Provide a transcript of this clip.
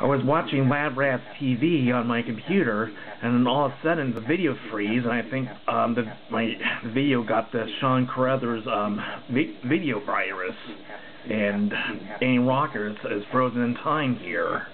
I was watching Lab Rats TV on my computer, and then all of a sudden the video freeze, and I think um, the my the video got the Sean Carruthers um, vi video virus, and Andy Walkers is frozen in time here.